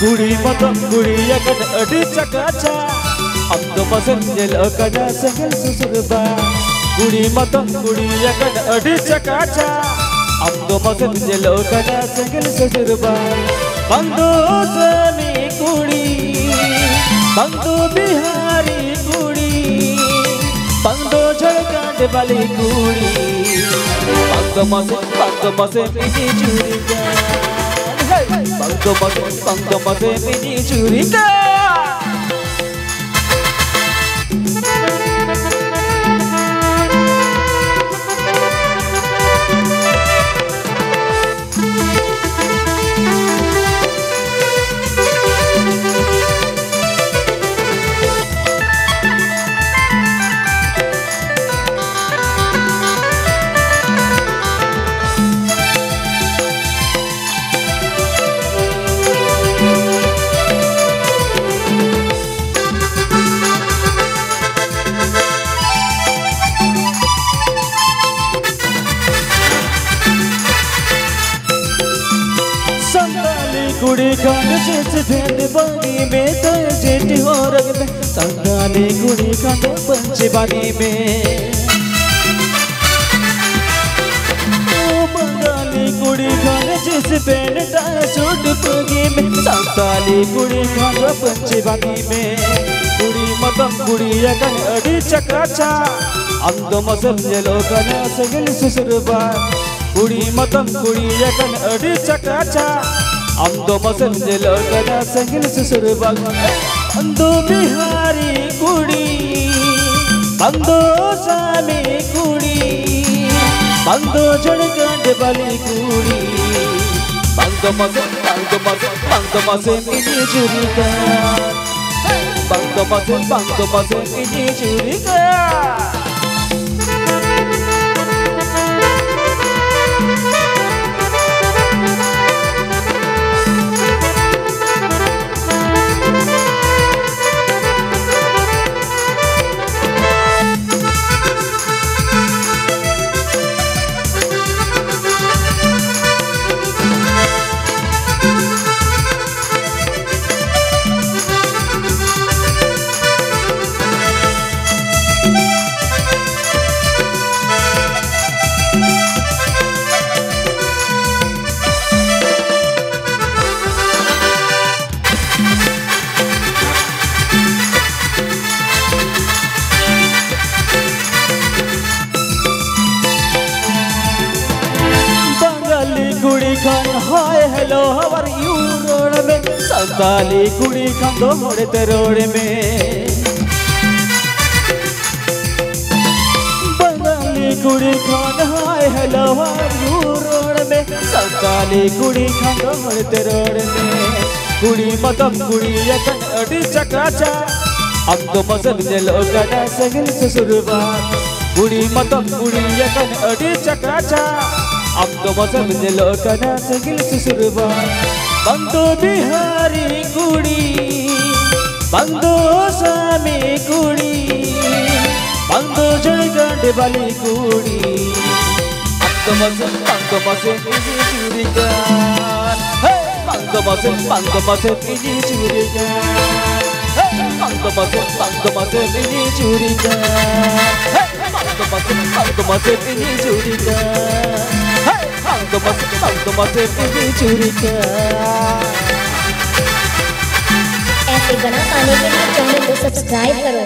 कुड़ी मत कुड़ी यकट अडी चकाचा। अंग मसंजल अकड़ा सगल सुसुरबा कुड़ी मत कुड़ी यकट अडी चकाचा। अंग मसंजल अकड़ा सगल सुसुरबा बंदो समी कुड़ी बंदो बिहारी कुड़ी बंदो झड़काट वाली कुड़ी अंग मसे अंग मसे चूड़ी Bang Joma Bang Joma Femini Jurika कुड़ी खंड जिस भेंड बानी में तो जेठ हो। रग में संगाली कुड़ी खंड पंच बानी में कुड़ी जिस में संगाली कुड़ी में कुड़ी मतम कुड़ी यकन अडी अंग मसल सगल कुड़ी मतम कुड़ी यकन अडी चकाचा अंदो मसल जलो कना सगल सुसुरबा अंदो बिहारी कुड़ी बंदो सामी कुड़ी बंदो जड़कांड बली कुड़ी बंदो मसे बंदो मसे बंदो मसे मिनी चुरी का बंदो मसे बंदो कुड़ी Khan hi, hello how are you road में संताली कुड़ी खान दो मोड़े तेरोड़ में। बंगाली कुड़ी Khan hi, hello how are you road में संताली कुड़ी खान दो मोड़े तेरोड़ में। कुड़ी मतम कुड़ी यकन अडी चकाचा। अंग मसल जलो गड़ा सगल सुसुरबा कुड़ी मतम कुड़ी यकन अडी चकाचा। अंग मसल जलो गड़ा सगल सुसुरबा बंदो बिहारी कुड़ी बंदो सामी कुड़ी बंदो जड़गंड वाली कुड़ी अंग मसल अंग मसल मिनी चूरी गान अंग मसल अंग मसल मिनी चूरी गान अंग मसल अंग मसल मिनी चूरी गान अंग मसल अंग मसल मिनी चूरी गान अंग मसल अंग मसल मिनी चूरी गान ऐसे गाना पाने के लिए चैनल को सब्सक्राइब करो